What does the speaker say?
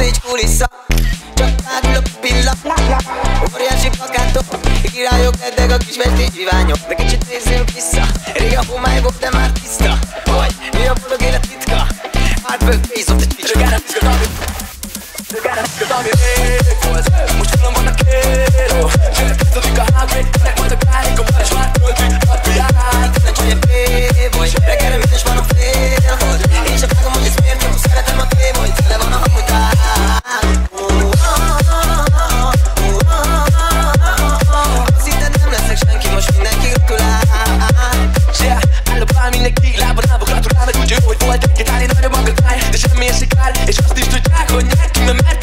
backstage kulissza Csak tágul a pilla. Óriási plakátok Királyok eddig a kis vestély kíványok De kicsit nézzünk vissza. Régen homály volt, de már tiszta. Hogy mi a boldog élet titka? Hard work pays off the cheat You gotta miss the dummy You gotta miss the dummy a kár, de semmi se kár És azt is tudják, hogy nyert, mert